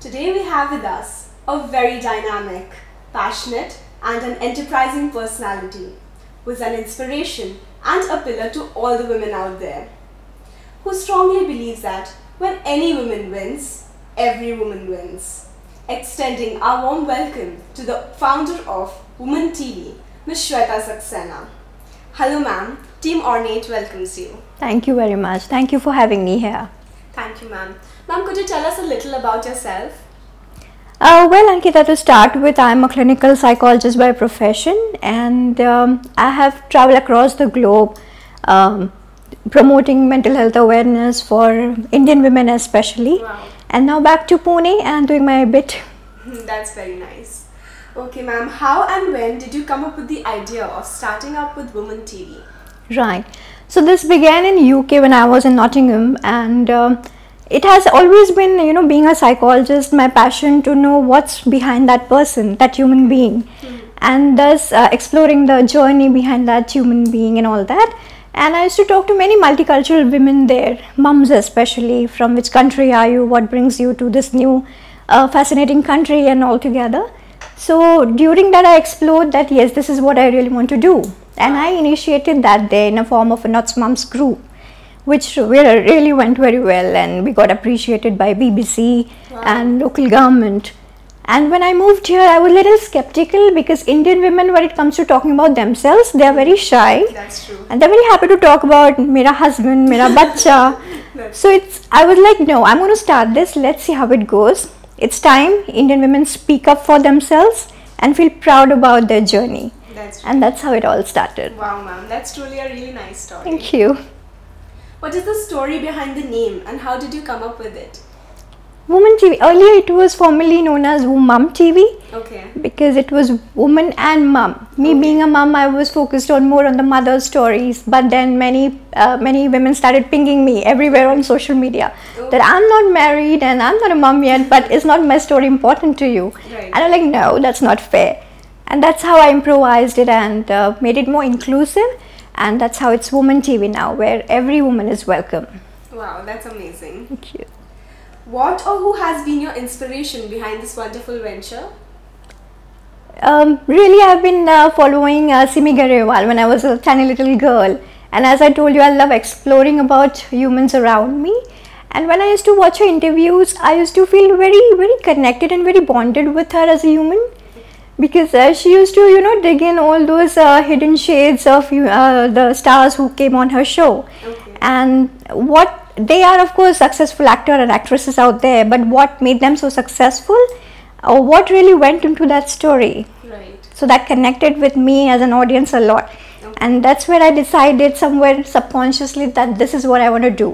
Today we have with us a very dynamic, passionate, and an enterprising personality who is an inspiration and a pillar to all the women out there. Who strongly believes that when any woman wins, every woman wins. Extending our warm welcome to the founder of Woman TV, Ms. Shweta Saxena. Hello, ma'am. Team Ornate welcomes you. Thank you very much. Thank you for having me here. Thank you, ma'am. Ma'am, could you tell us a little about yourself? Uh, well, Ankita, to start with, I'm a clinical psychologist by profession and um, I have traveled across the globe um, promoting mental health awareness for Indian women, especially. Wow. And now back to Pune and doing my bit. That's very nice. Okay, ma'am. How and when did you come up with the idea of starting up with Woman TV? Right. So this began in UK when I was in Nottingham, and um it has always been, you know, being a psychologist, my passion to know what's behind that person, that human being, and thus uh, exploring the journey behind that human being and all that. And I used to talk to many multicultural women there, mums especially, from which country are you, what brings you to this new uh, fascinating country, and all together. So during that, I explored that yes, this is what I really want to do, and I initiated that there in a form of a Nuts Mums group, which re- really went very well, and we got appreciated by BBC Wow. and local government. And when I moved here, I was a little skeptical because Indian women, when it comes to talking about themselves, they are very shy That's true. and they're very happy to talk about mera husband, mera bacha. So it's I was like, no, I'm going to start this. Let's see how it goes. It's time Indian women speak up for themselves and feel proud about their journey. That's true. And that's how it all started. Wow, ma'am. That's truly a really nice story. Thank you. What is the story behind the name and how did you come up with it? Woman TV. Earlier it was formerly known as Mum TV Okay. because it was woman and mum. Me Okay. being a mum, I was focused on more on the mother stories. But then many uh, many women started pinging me everywhere on social media that I'm not married and I'm not a mum yet. But is not my story important to you? Right. And I'm like, no, that's not fair. And that's how I improvised it and uh, made it more inclusive. And that's how it's Woman TV now, where every woman is welcome. Wow, that's amazing. Thank you. What or who has been your inspiration behind this wonderful venture? Um, really, I've been uh, following uh, Simi Garewal when I was a tiny little girl, and as I told you, I love exploring about humans around me. And when I used to watch her interviews, I used to feel very, very connected and very bonded with her as a human, because uh, she used to, you know, dig in all those uh, hidden shades of uh, the stars who came on her show, Okay. and what they are, of course, successful actor and actresses out there, but what made them so successful, or what really went into that story Right. so that connected with me as an audience a lot Okay. and that's where i decided somewhere subconsciously that this is what i want to do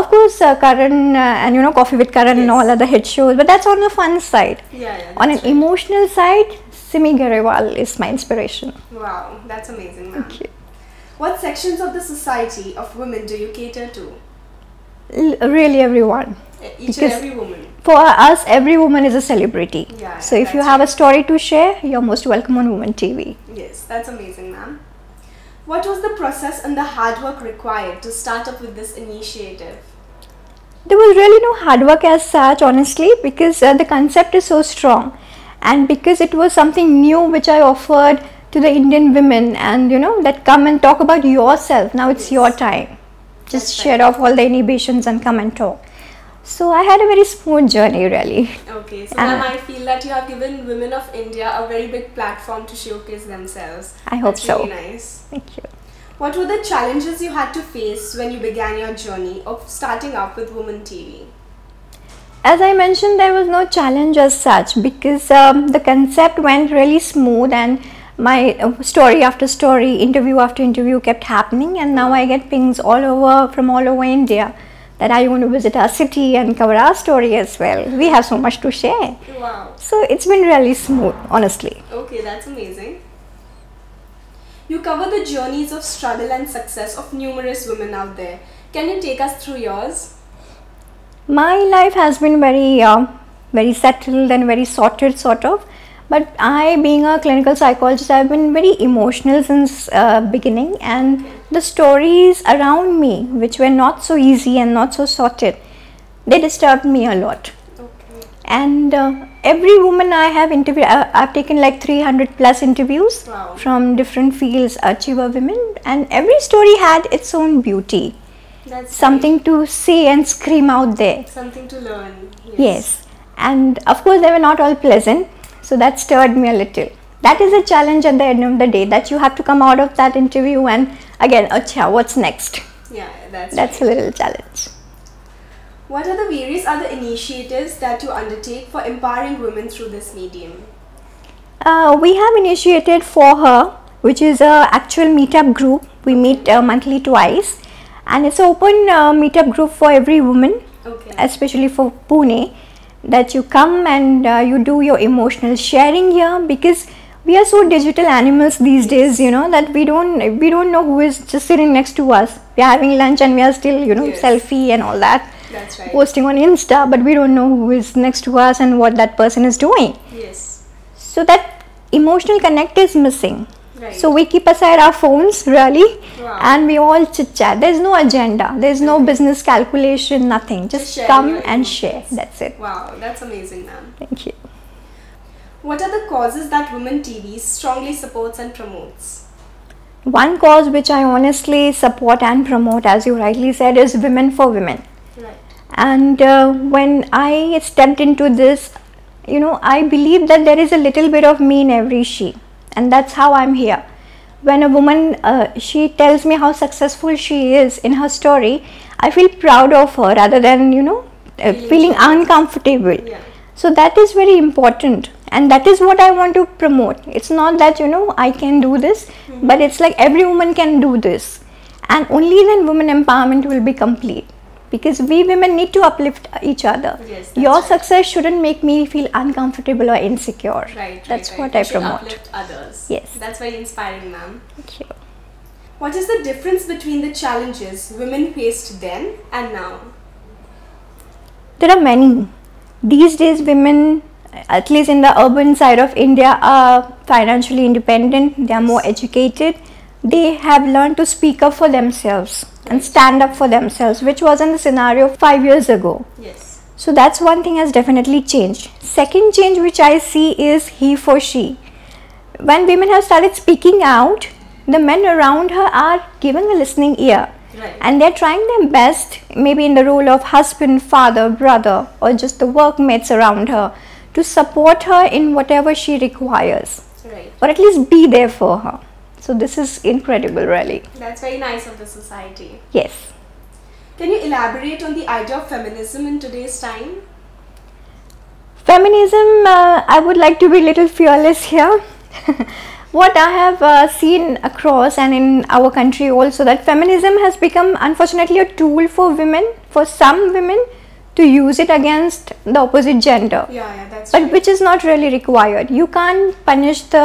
of course uh, karan uh, and you know Koffee with karan and Yes. all other hit shows but that's on the fun side Yeah, yeah. on an right. emotional side simi garewal is my inspiration Wow, that's amazing, ma'am. Thank you. What sections of the society of women do you cater to? L- really everyone Each and every woman. for us every woman is a celebrity Yeah, so if you have a story to share you're most welcome on woman tv Yes, that's amazing, ma'am. What was the process and the hard work required to start up with this initiative? there was really no hard work as such honestly because uh, the concept is so strong and because it was something new which i offered to the indian women and you know that come and talk about yourself now it's your time just That's shed right. off all the inhibitions and come and talk so i had a very smooth journey really Okay, so Uh, I feel that you have given women of India a very big platform to showcase themselves. I hope That's so. Really nice. thank you What were the challenges you had to face when you began your journey of starting up with Woman TV? As I mentioned, there was no challenge as such because um, the concept went really smooth and my uh, story after story, interview after interview kept happening, and now I get pings all over from all over India that I want to visit our city and cover our story as well. We have so much to share. Wow. So it's been really smooth, honestly. Okay, that's amazing. You cover the journeys of struggle and success of numerous women out there. Can you take us through yours? My life has been very, uh, very settled and very sorted, sort of. But I, being a clinical psychologist, I've been very emotional since uh, beginning, and the stories around me, which were not so easy and not so sorted, they disturbed me a lot. Okay. and uh, every woman i have interviewed uh, i've taken like 300 plus interviews Wow. from different fields achiever women and every story had its own beauty That's something to say and scream out there. Something to learn. yes. And of course they were not all pleasant so that stirred me a little. That is a challenge at the end of the day that you have to come out of that interview and again acha what's next? Yeah, that's that's a little challenge. What are the various other initiatives that you undertake for empowering women through this medium? Uh, we have initiated for her, which is a actual meetup group. We meet uh, monthly twice, and it's an open uh, meetup group for every woman, Okay. especially for Pune. That you come and uh, you do your emotional sharing here because we are so digital animals these days. You know that we don't we don't know who is just sitting next to us. We are having lunch and we are still you know Yes. selfie and all that That's right. posting on Insta, but we don't know who is next to us and what that person is doing. Yes. So that emotional connect is missing. Right. So we keep aside our phones really Wow. and we all chit chat. There's no agenda, there's no business calculation, nothing. Just, sharing come and share. That's it. Wow, that's amazing, ma'am. Thank you. What are the causes that Women TV strongly supports and promotes? One cause which I honestly support and promote, as you rightly said, is Women for Women. Right. And uh, when I stepped into this, you know, I believe that there is a little bit of me in every she, and that's how I'm here. When a woman uh, she tells me how successful she is in her story, I feel proud of her rather than you know uh, Feeling uncomfortable. Yeah. So that is very important, and that is what I want to promote. It's not that you know I can do this, Mm-hmm. but it's like every woman can do this, and only then women empowerment will be complete. Because we women need to uplift each other. Yes, Your right. success shouldn't make me feel uncomfortable or insecure. Right. right, That's right. what I promote. Uplift others. Yes. That's very inspiring, ma'am. Thank you. What is the difference between the challenges women faced then and now? There are many. These days, women, at least in the urban side of India, are financially independent, they are more educated, they have learned to speak up for themselves and stand up for themselves, which wasn't the scenario five years ago. Yes. So that's one thing has definitely changed. Second change which I see is he for she. When women have started speaking out, the men around her are giving a listening ear Right. and they're trying their best, maybe in the role of husband, father, brother, or just the workmates around her, to support her in whatever she requires, right. or at least be there for her. So, this is incredible, really. That's very nice of the society. Yes. Can you elaborate on the idea of feminism in today's time? Feminism, uh, I would like to be a little fearless here. what I have uh, seen across and in our country also that feminism has become unfortunately a tool for women, for some women to use it against the opposite gender. Yeah, yeah, that's But right. which is not really required. You can't punish the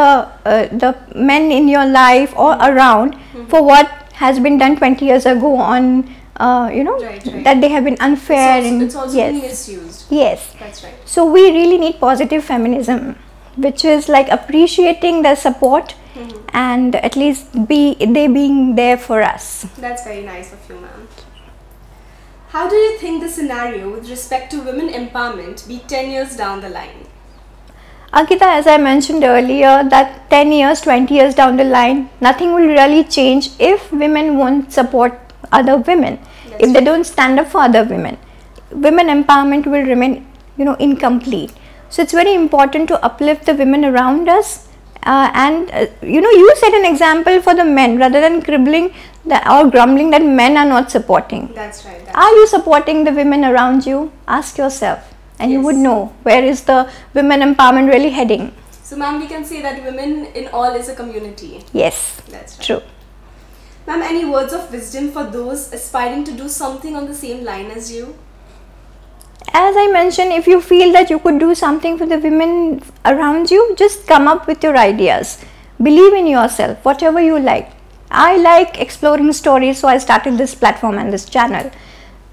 uh, the men in your life or around for what has been done 20 years ago on uh, you know Right, right. that they have been unfair it's also, and it's also yes being misused. yes That's right. so we really need positive feminism, which is like appreciating the support Mhm. and at least be they being there for us. That's very nice of you, ma'am. How do you think the scenario with respect to women empowerment be 10 years down the line? Ankita, as I mentioned earlier, that 10 years, 20 years down the line, nothing will really change if women won't support other women, That's if they don't stand up for other women. Women empowerment will remain, you know, incomplete. So it's very important to uplift the women around us. Uh, and uh, you know, you set an example for the men rather than cribbling the, or grumbling that men are not supporting. That's right. That's Are you supporting the women around you? Ask yourself, and you would know where is the women empowerment really heading. So, ma'am, we can say that women in all is a community. Yes, That's right. true. Ma'am, any words of wisdom for those aspiring to do something on the same line as you? As I mentioned, if you feel that you could do something for the women around you, just come up with your ideas. Believe in yourself, whatever you like. I like exploring stories, so I started this platform and this channel.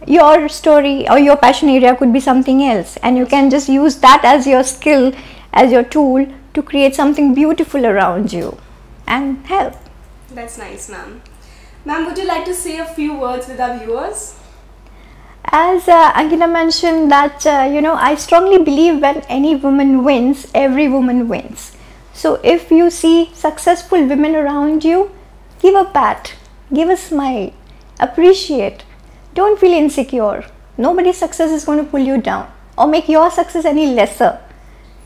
Your story or your passion area could be something else, and you can just use that as your skill, as your tool to create something beautiful around you and help. That's nice, ma'am. Ma'am, would you like to say a few words with our viewers? As uh, Ankita mentioned, that uh, you know, I strongly believe when any woman wins, every woman wins. So if you see successful women around you, give a pat, give a smile, appreciate. Don't feel insecure. Nobody's success is going to pull you down or make your success any lesser.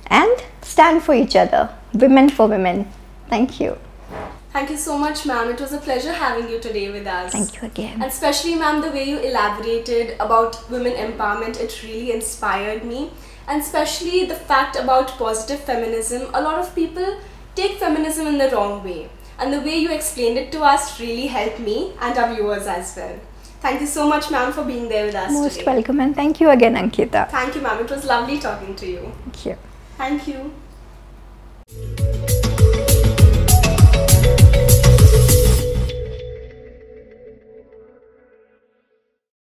And stand for each other, women for women. Thank you. Thank you so much, ma'am. It was a pleasure having you today with us. Thank you again. And especially, ma'am, the way you elaborated about women empowerment, it really inspired me. And especially the fact about positive feminism, a lot of people take feminism in the wrong way. And the way you explained it to us really helped me and our viewers as well. Thank you so much, ma'am, for being there with us Most today. welcome and thank you again, Ankita. Thank you, ma'am. It was lovely talking to you. Thank you. Thank you.